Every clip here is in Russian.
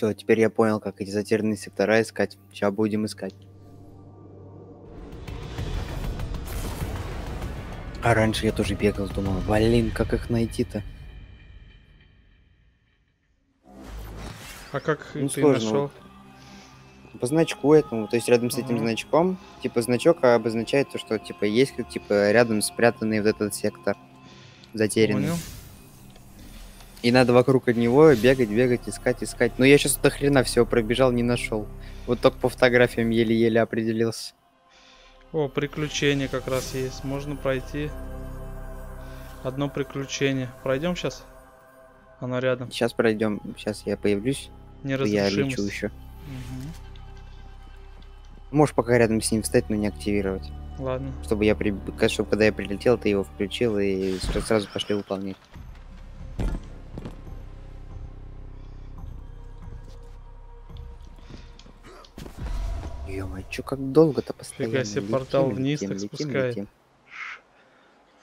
Все, теперь я понял, как эти затерянные сектора искать. Сейчас будем искать. А раньше я тоже бегал, думал, блин, как их найти-то? А как Ну, ты сложно. нашел? По значку этому, то есть рядом с этим Ага. значком, типа значок обозначает то, что типа есть как типа рядом спрятанный вот этот сектор затерянный. Понял. И надо вокруг него бегать, бегать, искать, искать. Но я сейчас до хрена всего пробежал, не нашел. Вот только по фотографиям еле-еле определился. О, приключение как раз есть. Можно пройти. Одно приключение. Пройдем сейчас? Оно рядом. Сейчас пройдем. Сейчас я появлюсь. Я лечу еще. Мгм. Можешь пока рядом с ним встать, но не активировать. Ладно. Чтобы я при... чтобы когда я прилетел, ты его включил и сра- сразу пошли выполнять. Ё-моё, чё как долго-то постоянно? Фига себе, портал вниз так спускает.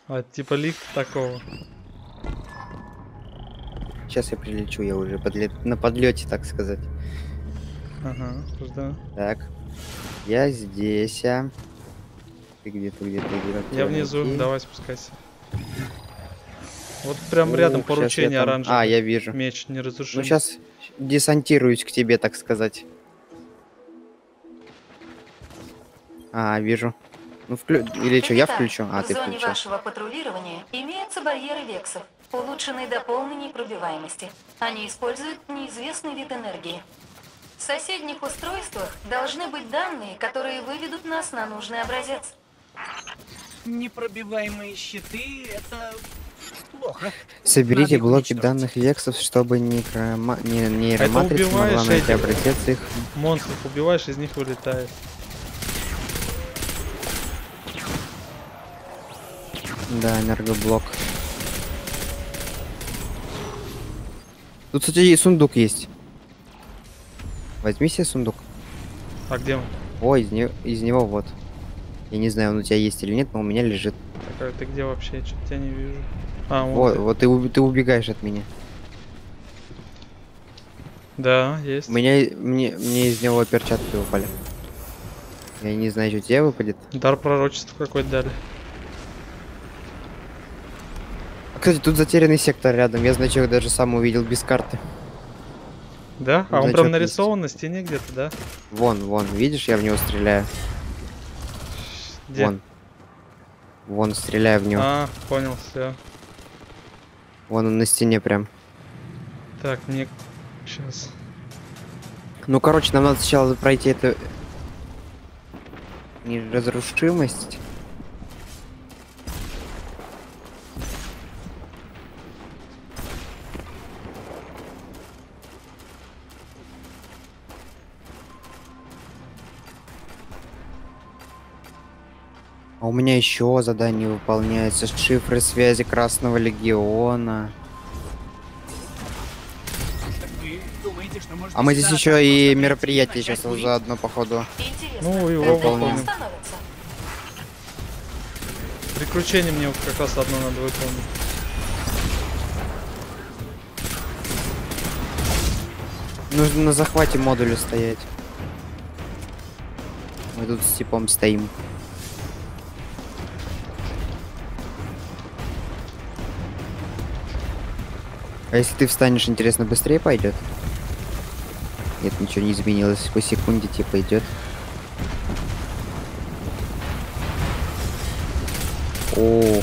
А, типа лифт такого. Сейчас я прилечу, я уже подле- на подлете, так сказать. Ага, жду. Так. Я здесь, а. Ты где, ты где, ты где? Я внизу, найти? давай спускайся. Вот прям О, рядом поручение там- оранжевое. А, я вижу. Меч не Ну, разрушим. сейчас десантируюсь к тебе, так сказать. А, вижу. Ну, вклю... Или что, я включу? А, в ты зоне включил. вашего патрулирования имеются барьеры вексов, улучшенные до полной непробиваемости. Они используют неизвестный вид энергии. В соседних устройствах должны быть данные, которые выведут нас на нужный образец. Непробиваемые щиты — это плохо. Соберите Надо блоки данных вексов, чтобы некрома... не... нейроматрица могла найти образец их. Монстров убиваешь, из них вылетает. Да, энергоблок. Тут, кстати, и сундук есть. Возьми себе сундук. А где он? О, из, не... из него вот. Я не знаю, он у тебя есть или нет, но у меня лежит. Такая, ты где вообще? Что-то тебя не вижу. А, вот. Вот, вот ты, ты убегаешь от меня. Да, есть. У меня, мне, мне из него перчатки выпали. Я не знаю, что тебе выпадет. Дар пророчества какой-то дали. А, Кстати, тут затерянный сектор рядом. Я значок даже сам увидел без карты. Да? А он Значок прям есть. нарисован на стене где-то, да? Вон, вон, видишь, я в него стреляю. Где? Вон. Вон, стреляю в него. А, понял, все. Вон он на стене прям. Так, мне сейчас. Ну, короче, нам надо сначала пройти эту неразрушимость. А у меня еще задание выполняется. Шифры связи Красного Легиона. Думаете, А мы здесь еще и мероприятие сейчас курить? заодно, походу. Интересно, Ну, его выполним. Приключение мне вот как раз одно надо выполнить. Нужно на захвате модуля стоять. Мы тут с типом стоим. А если ты встанешь, интересно, быстрее пойдет? Нет, ничего не изменилось. По секунде типа идет. Ох.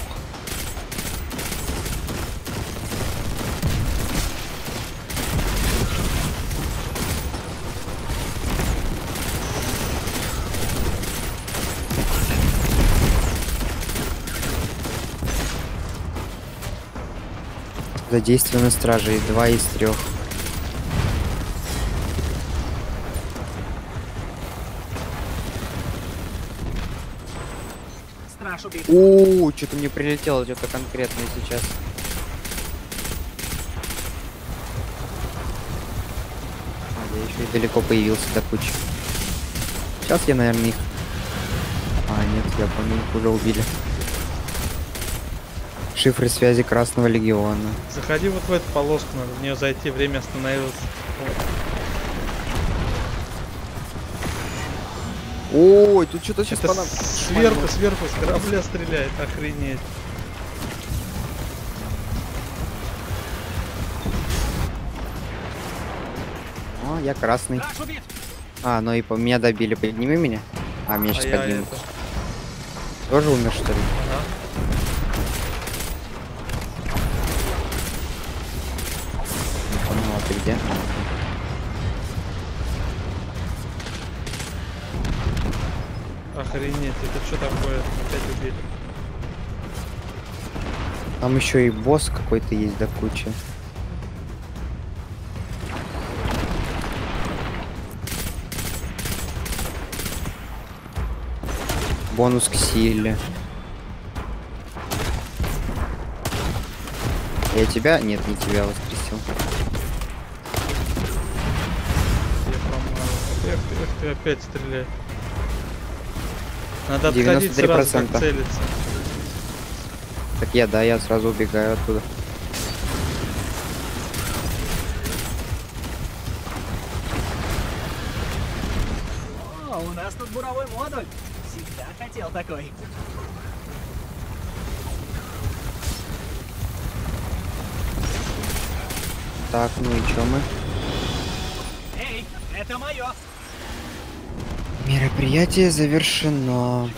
Задействовано стражей. Два из трех. О, что-то мне прилетело что-то конкретное сейчас. А, я еще и далеко появился до кучи. Сейчас я, наверное, их... А, нет, я понял, уже убили шифры связи Красного Легиона. Заходи вот в эту полоску, надо в нее зайти, время остановилось. Ой, тут что-то сейчас понад... Сверху, сверху с корабля стреляет, охренеть. О, я красный. А, ну и по меня добили, подними меня. А, меня сейчас а поднимут. Тоже умер, что ли? Охренеть, это что такое? Опять убили. Там еще и босс какой-то есть до кучи. Бонус к силе. Я тебя? Нет, не тебя воскресил. Я. Эх ты, эх ты, опять стреляет. Надо отходить сразу, как 93%. целиться. Так я, да, я сразу убегаю оттуда. О, у нас тут буровой модуль. Всегда хотел такой. Так, ну и чё мы? Мероприятие завершено.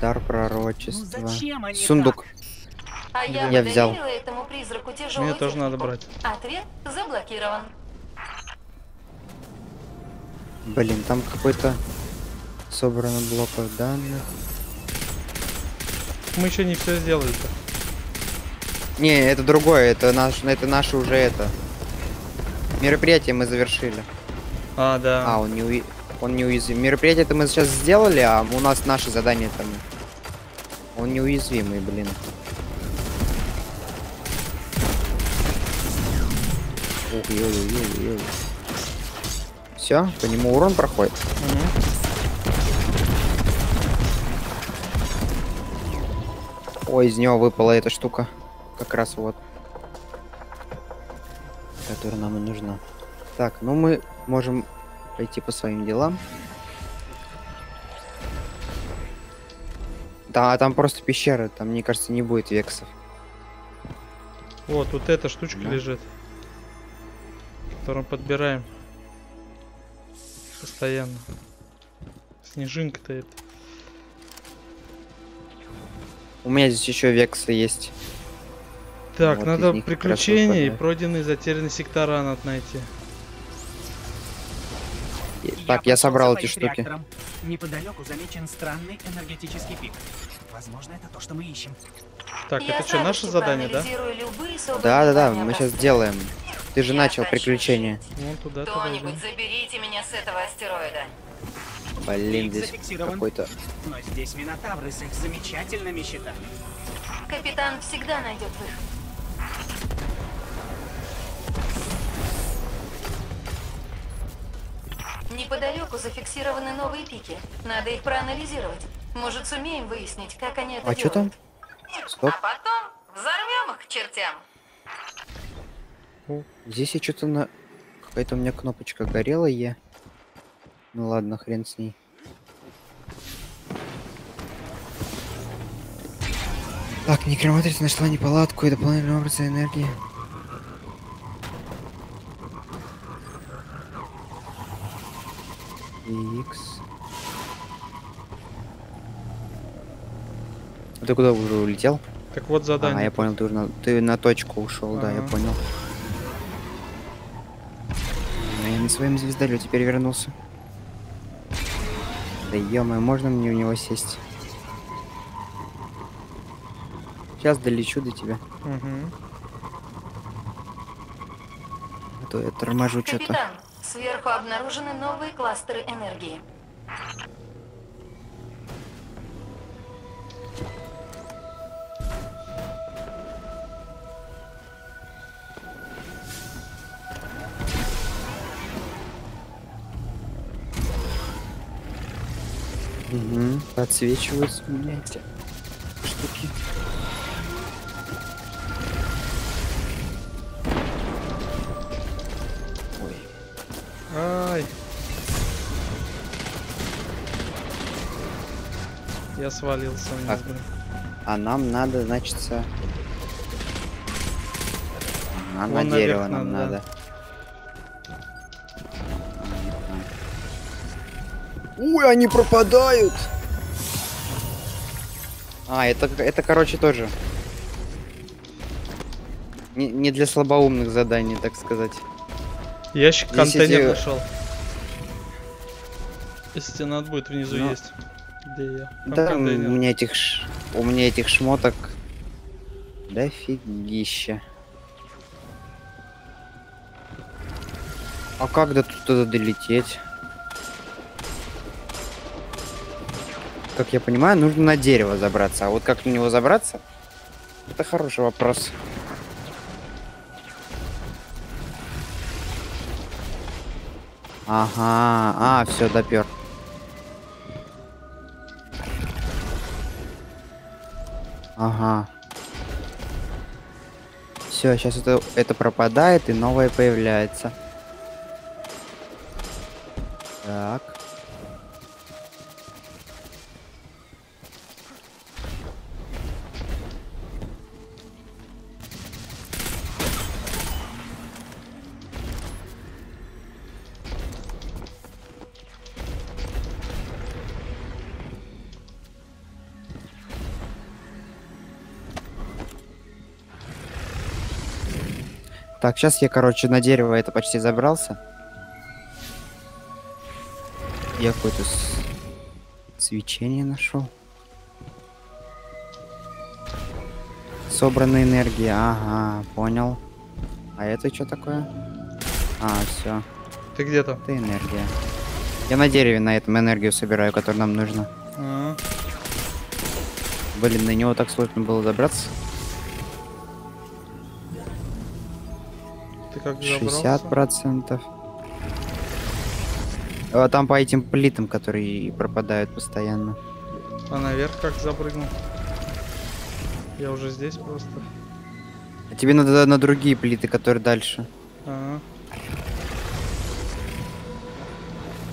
Дар Ну пророчества. зачем они Сундук. А я, Я взял. этому призраку Мне тоже надо брать. Ответ заблокирован. Блин, там какой-то собрано блоков данных. Мы еще не все сделали-то. Не, это другое, это наш, это наше уже это. Мероприятие мы завершили. А, да. А, он не уи- он неуязвим. Мероприятие это мы сейчас сделали, а у нас наши задания там. Он неуязвимый, блин. Ух, ой, Все, по нему урон проходит. Мгм. Ой, из него выпала эта штука. Как раз вот. Которая нам и нужна. Так, ну мы можем пойти по своим делам. Да, там просто пещера, там, мне кажется, не будет вексов. Вот, вот эта штучка Да. лежит. Которую подбираем. Постоянно. Снежинка-то это. У меня здесь еще вексы есть. Так, Вот надо приключения и пройденный затерянный сектора надо найти. И- Так, я собрал эти штуки. реактором. Неподалеку замечен странный энергетический пик. Возможно, это то, что мы ищем. Так, Я это что, наше зависть задание, да? Да, да, да, мы сейчас образцы. делаем. Ты же Я начал. Вон туда Кто-нибудь заберите меня с этого астероида. Блин, здесь какой-то... Но здесь минотавры с их замечательными щитами. Капитан всегда найдет выход. Неподалеку зафиксированы новые пики. Надо их проанализировать. Может, сумеем выяснить, как они это А что там? делают. Стоп. А потом взорвем их к чертям. Здесь я что-то на... Какая-то у меня кнопочка горела, я... Ну ладно, хрен с ней. Так, некроматрица нашла неполадку и дополнительный образ энергии. Икс. Ты куда уже улетел? Так вот А, задание. я понял, ты уже на, ты на точку ушел, да, я понял. А я на своем звездолете перевернулся. Да ё можно мне в него сесть? Сейчас долечу до тебя, Мгм. а то я торможу что-то. Сверху обнаружены новые кластеры энергии. Угу, подсвечиваются эти штуки. Я свалился вниз, Так. А нам надо, значится... Ага, на Вон дерево нам надо, надо. Ой, они пропадают! А, это, это короче, тоже. Не, не для слабоумных заданий, так сказать. Ящик Здесь контейнер эти- нашел. Если надо будет, внизу Ну, есть. Там да, у контейнер. меня этих ш- у меня этих шмоток дофигища. А как до туда долететь? Как я понимаю, нужно на дерево забраться. А вот как на него забраться? Это хороший вопрос. Ага, а, все, допер. Ага. Все, сейчас это, это пропадает и новое появляется. Так. Так, сейчас я, короче, на дерево это почти забрался. Я какое-то с- свечение нашел. Собранная энергия, ага, понял. А это что такое? А, все, Ты где там? это энергия. Я на дереве на этом энергию собираю, которая нам нужна. А, Блин, на него так сложно было добраться. Ты как 60 забрался? процентов. А там по этим плитам, которые пропадают постоянно. А наверх как запрыгнул? Я уже здесь просто. А тебе надо на другие плиты, которые дальше. А,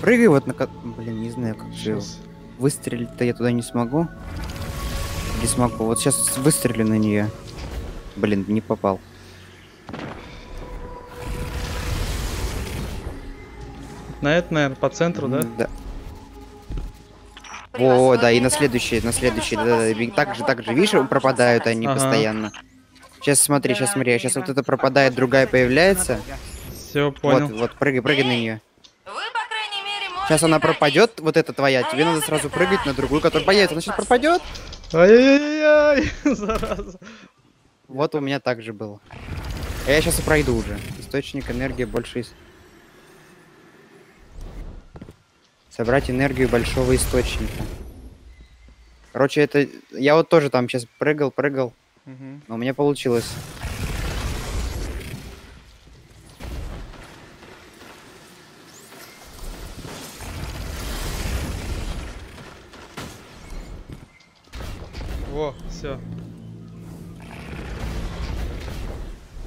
Прыгай вот на... Блин, не знаю, как же сейчас. Выстрелить-то я туда не смогу. Или смогу. Вот сейчас выстрелю на нее. Блин, не попал. На это, наверное, по центру, да? Да. О, да, и на следующий, на следующий, да, да, так же, так же, видишь, пропадают они Ага. постоянно. Сейчас смотри, сейчас смотри, сейчас вот это пропадает, другая появляется. Все, понял. Вот, вот, прыгай, прыгай на нее. Вы, по крайней мере, можете Сейчас она пропадет, вот эта твоя, тебе надо сразу прыгать на другую, которая появится. Она сейчас пропадет. Ай-яй-яй, зараза. Вот у меня так же было. А я сейчас и пройду уже. Источник энергии больше из... Собрать энергию большого источника. Короче, это... Я вот тоже там сейчас прыгал, прыгал, Мгм. но у меня получилось. Во, все.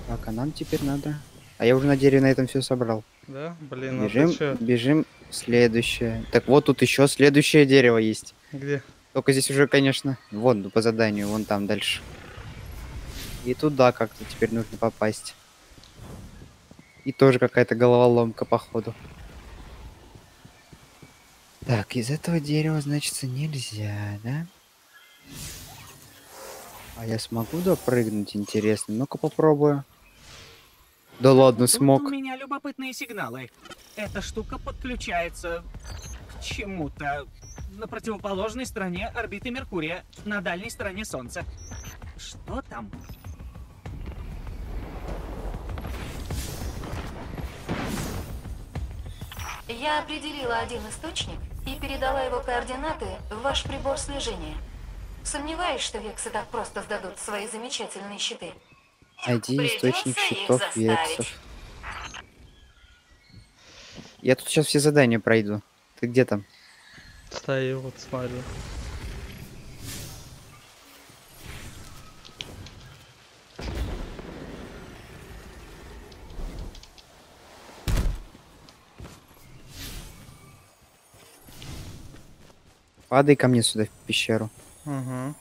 Так, а нам теперь надо... А я уже на дереве на этом все собрал. Да? Блин, Бежим, ты чё? бежим. Следующее. Так вот тут еще следующее дерево есть. Где? Только здесь уже, конечно, вон по заданию, вон там дальше. И туда как-то теперь нужно попасть. И тоже какая-то головоломка, походу. Так, из этого дерева, значит, нельзя, да? А я смогу допрыгнуть, интересно? Ну-ка попробую. Да ладно, Тут смог. у меня любопытные сигналы. Эта штука подключается к чему-то на противоположной стороне орбиты Меркурия, на дальней стороне Солнца. Что там? Я определила один источник и передала его координаты в ваш прибор слежения. Сомневаюсь, что Вексы так просто сдадут свои замечательные щиты. Найди источник щитов вексов. Я тут сейчас все задания пройду. Ты где там? Стою, вот смотрю. Падай ко мне сюда, в пещеру. Ага.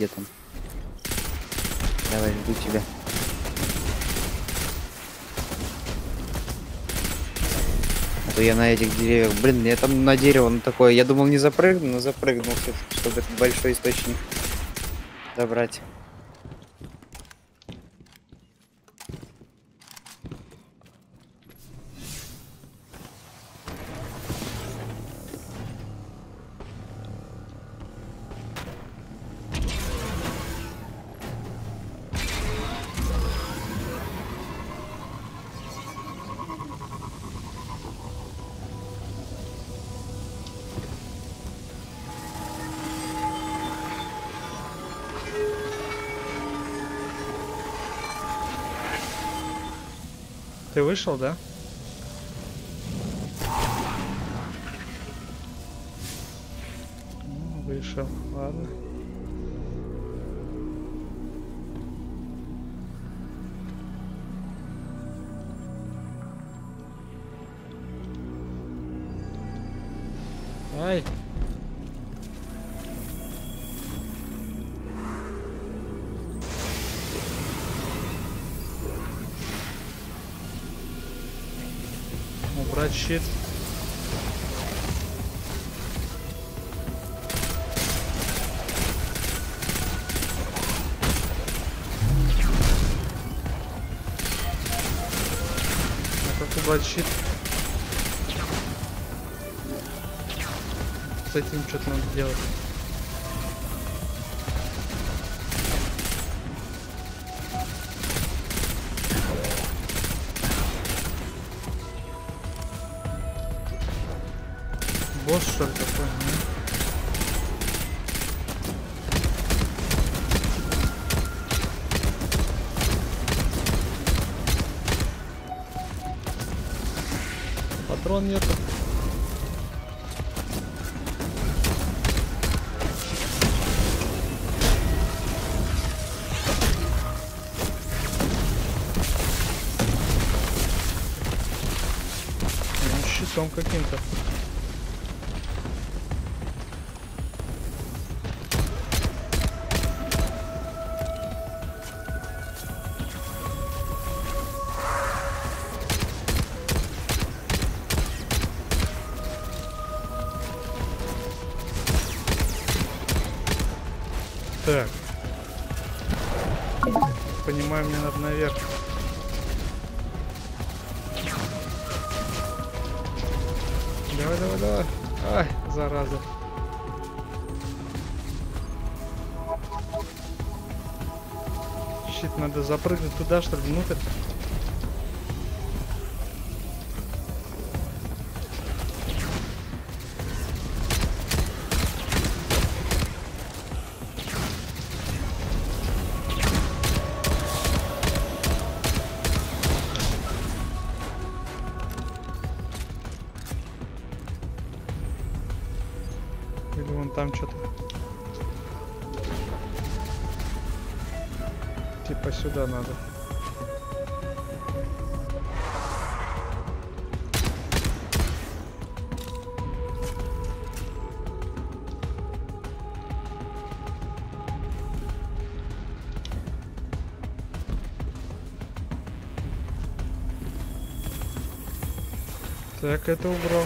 Где там? Давай, жду тебя. А то я на этих деревьях... Блин, я там на дерево, ну такое... Я думал не запрыгну, но запрыгнул чтобы этот большой источник забрать. Ты вышел, да? Ну, Вышел, ладно. Этим что-то надо делать. Босс что ли такой? не? Патрон нету. 500 Ай, зараза. Щит, надо запрыгнуть туда, что ли, внутрь. Так, это убрал.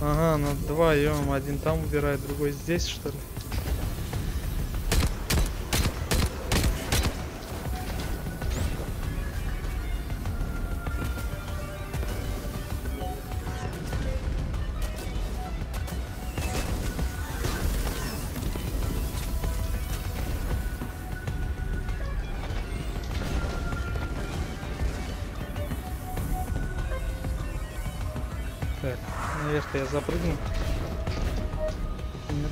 Ага, ну вдвоем. Один там убирает, другой здесь, что ли? Я запрыгну. Нет.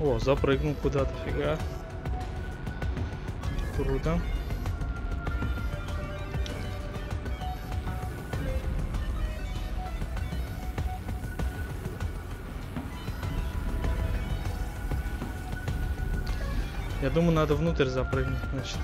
О, запрыгнул куда-то, фига. Круто. Я думаю, надо внутрь запрыгнуть, значит.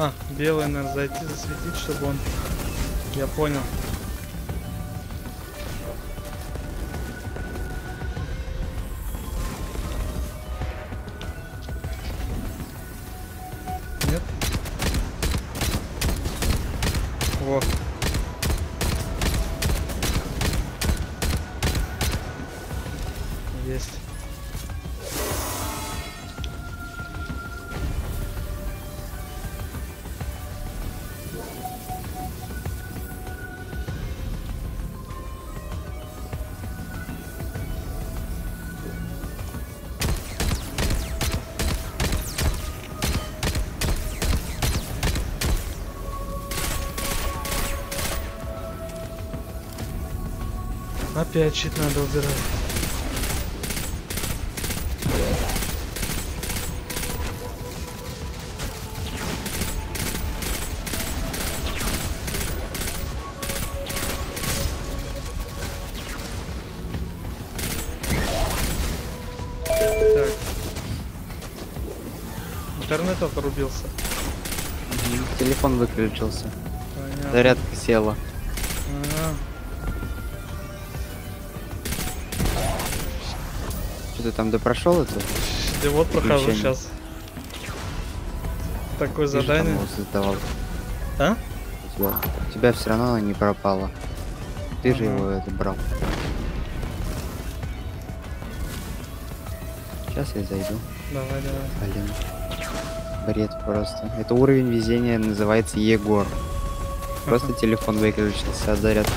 А, белый, наверное, зайти, засветить, чтобы он... Я понял. Опять щит надо убирать. Так. Интернет отрубился. Телефон выключился. Понятно. Зарядка села. А, Что ты там допрошел это? Да вот прохожу сейчас. Такое Ты же задание. создавал. А? У тебя, у тебя все равно не пропало. Ты же Ага. его это брал. Сейчас я зайду. Давай, давай. Блин. Бред просто. Это уровень везения называется Егор. Просто телефон выключился от зарядки.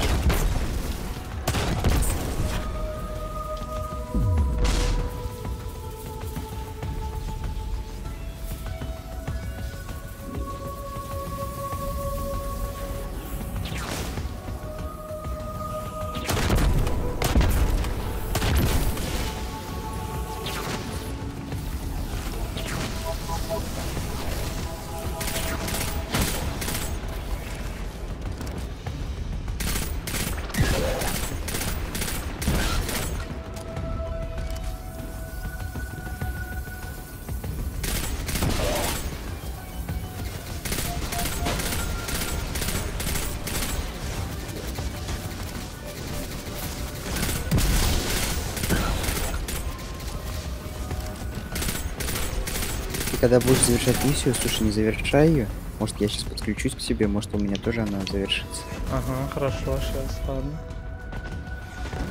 Когда будешь завершать миссию, слушай, не завершай ее. Может, я сейчас подключусь к тебе, может, у меня тоже она завершится. Ага, хорошо, сейчас, ладно.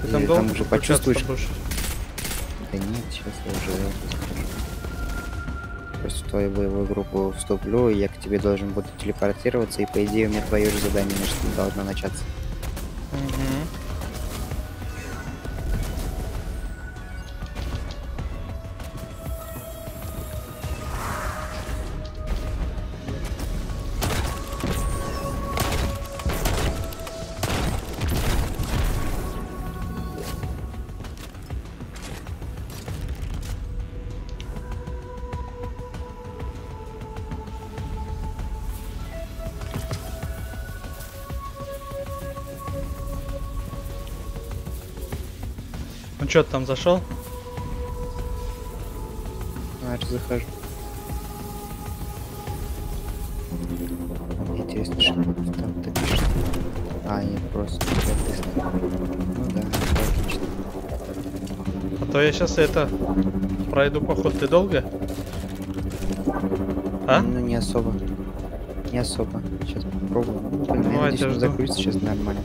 Ты там там уже почувствуешь. будешь? Да нет, сейчас я уже захожу. Просто твою боевую группу вступлю, и я к тебе должен буду телепортироваться, и по идее у меня твое же задание должно начаться. Что, ты там зашел? Значит, захожу. Мне интересно, что там ты пишешь. А, нет, просто. Ну да, логично. А то я сейчас это пройду поход. Ты долго? А? Ну, не особо. Не особо. Сейчас попробую. Ну, блин, надеюсь, жду. загрузится сейчас нормально.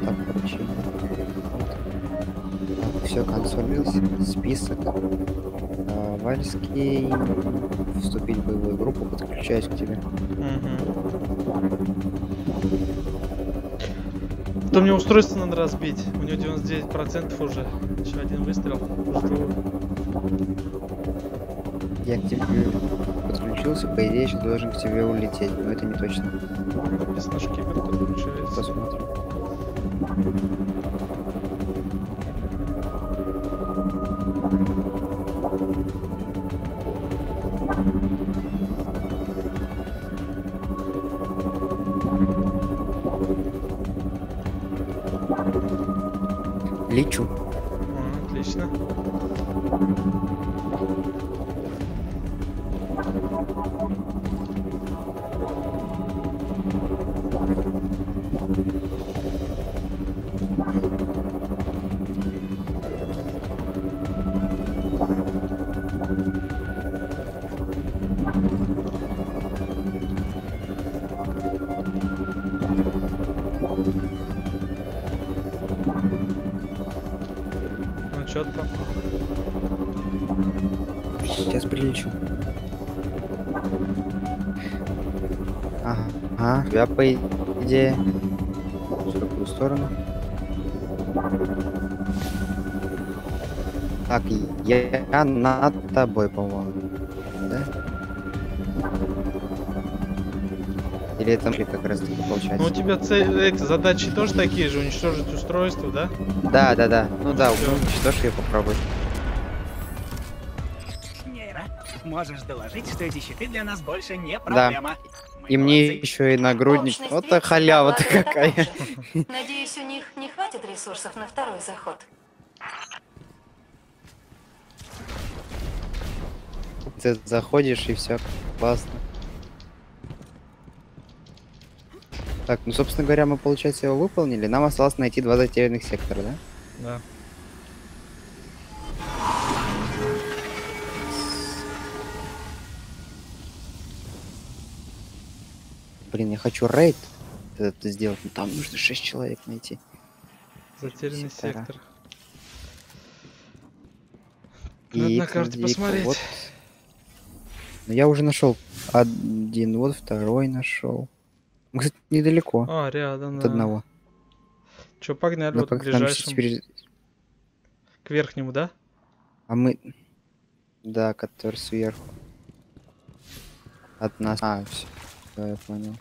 Этап поручения. Вот. Все, консоль, список. А, Вальский. Вступить в боевую группу, подключаюсь к тебе. Мгм. То мне устройство надо разбить. У него 99% уже. Еще один выстрел. Жду. Я к тебе подключился, по идее, сейчас должен к тебе улететь, но это не точно. Подключается. Посмотрим. thank you Там? Сейчас прилечу. Ага, ага. Тебя по идее. В какую сторону? Так, я, я над тобой, по-моему. Или это мы как раз таки получается? Ну у тебя цель, эти задачи тоже такие же, уничтожить устройство, да? Да, да, да. Ну да, всё. уничтожь ее попробуй. Нейра, можешь доложить, что эти щиты для нас больше не проблема. Мы И мне еще и нагрудник. Вот это халява-то какая. Надеюсь, у них не хватит ресурсов на второй заход. Ты заходишь и все классно. Так, ну собственно говоря, мы получается его выполнили. Нам осталось найти два затерянных сектора, да? Да. Блин, я хочу рейд это сделать, но там нужно 6 человек найти. Затерянный Сектора. сектор. Надо на карте посмотреть. Вот. Ну, я уже нашел один, вот второй нашел. Кстати, недалеко А, рядом, от да. одного. Чё, погнали Ну, вот к ближайшему, теперь... к верхнему, да? А мы... Да, который сверху. От нас. А, все. я понял.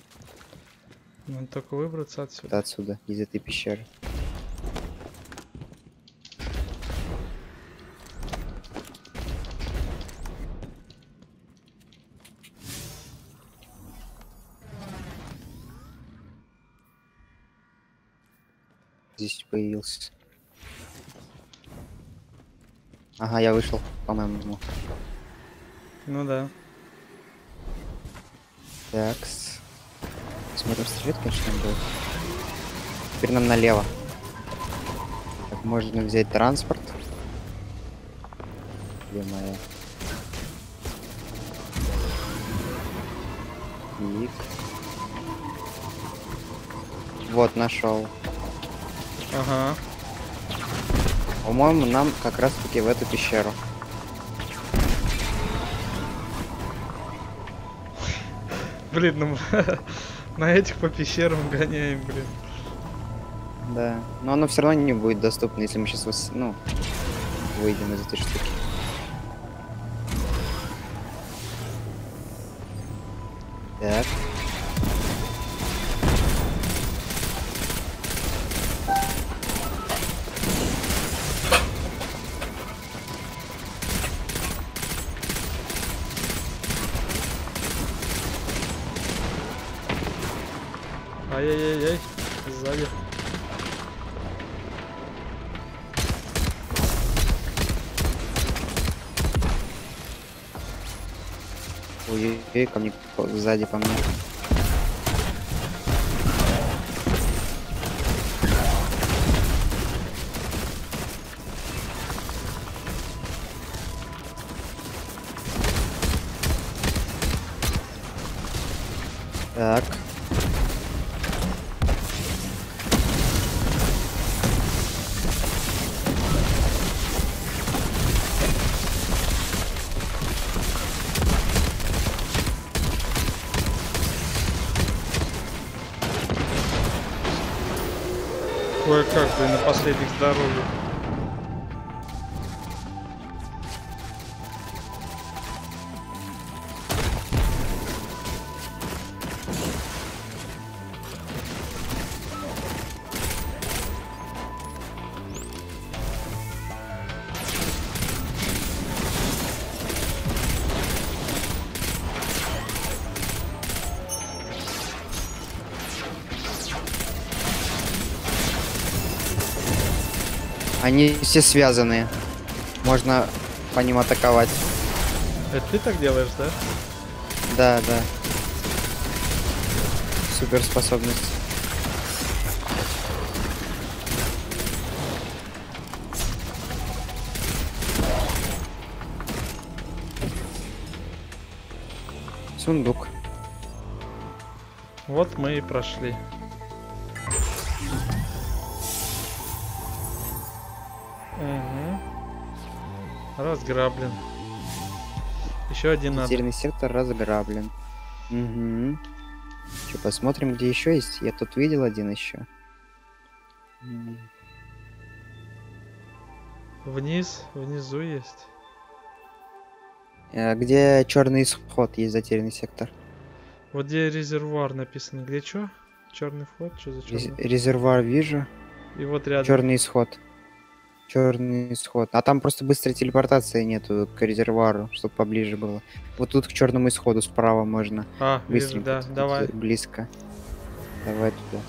Надо только выбраться отсюда. Отсюда, из этой пещеры. Появился. Ага, я вышел, по-моему. Ну да. Такс. Смотрим, стрелять, конечно, будет. Теперь нам налево. Так, можно взять транспорт. Где моя? Ик. Вот, нашел. Ага. По-моему, нам как раз таки в эту пещеру. Блин, ну на этих по пещерам гоняем, блин. Да. Но оно все равно не будет доступно, если мы сейчас, ну, выйдем из этой штуки. Ой-ой-ой, ко мне сзади по мне. Они все связаны. Можно по ним атаковать. Это ты так делаешь, да? Да, да. Суперспособность. Сундук. Вот мы и прошли. Разграблен. Еще один надо. Потерянный сектор разграблен. Угу. Че, посмотрим, где еще есть. Я тут видел один еще. Вниз, внизу есть. э, Где черный исход есть затерянный сектор? Вот где резервуар написано. Где что? Черный вход? Что за черный? резервуар вижу. И вот рядом. Черный исход. Черный исход. А там просто быстрой телепортации нету к резервуару, чтобы поближе было. Вот тут к черному исходу справа можно. А, Быстренько. да, давай. Близко. Давай туда.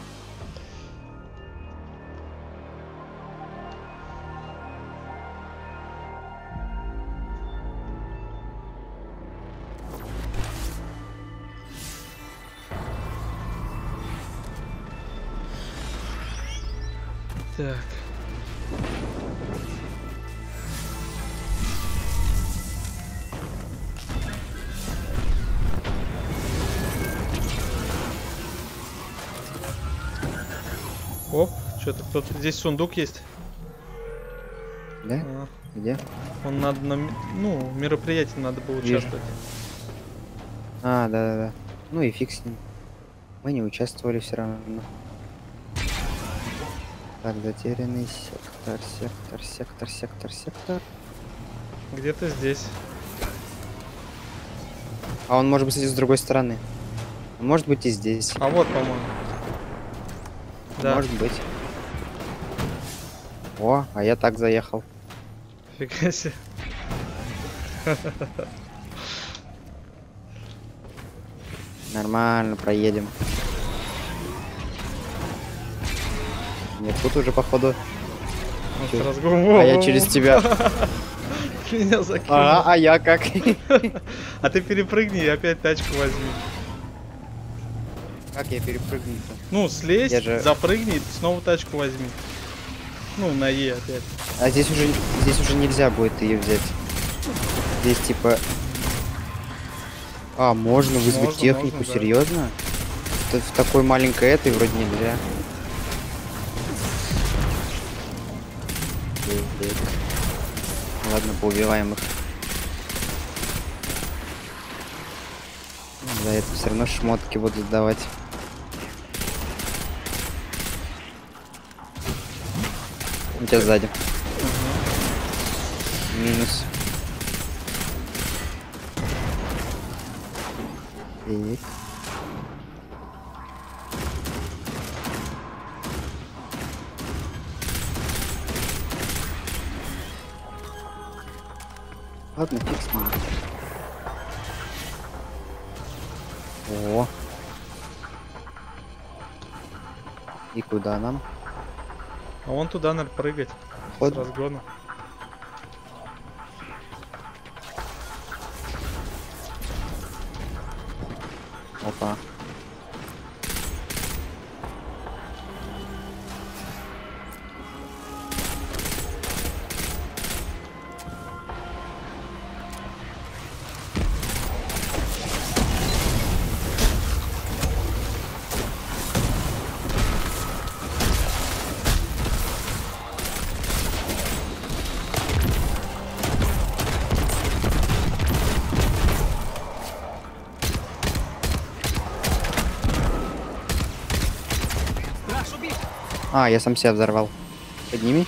Здесь сундук есть. Да? А, Где? Он надо на... Ну, мероприятии надо было Вижу. участвовать. А, да, да, да. Ну и фиг с ним. Мы не участвовали все равно. Так, затерянный сектор, сектор, сектор, сектор, сектор. Где-то здесь. А он может быть, кстати, с другой стороны. Может быть и здесь. А вот, по-моему. Да, Может быть. О, а я так заехал. фига себе. Нормально, проедем. Нет, тут уже походу. Разгон. А я через тебя. Меня закинул. А, а я как? А ты перепрыгни и опять тачку возьми. Как я перепрыгну-то? Ну, слезь, же- запрыгни, и снова тачку возьми. Ну, на Е опять. А здесь уже здесь уже нельзя будет ее взять. Здесь типа. А, можно вызвать Можно, технику, можно, да. серьезно? Т- В такой маленькой этой вроде нельзя. Ладно, поубиваем их. За это все равно шмотки будут давать. У тебя сзади. Минус. Так. Ладно, фиг с ним. О. И куда нам? А вон туда надо прыгать. Ход. С разгона. А, я сам себя взорвал. Подними.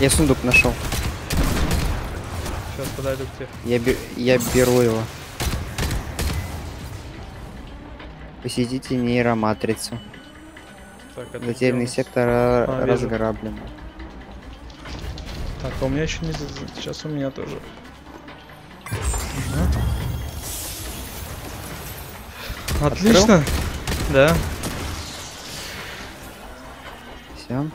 Я сундук нашел. Сейчас подойду к тебе. Я, бе- я беру его. Посетите нейроматрицу. Так, это Затерянный сектор а, разграблен. Так, а у меня еще не... Сейчас у меня тоже. Отлично. Да. Все.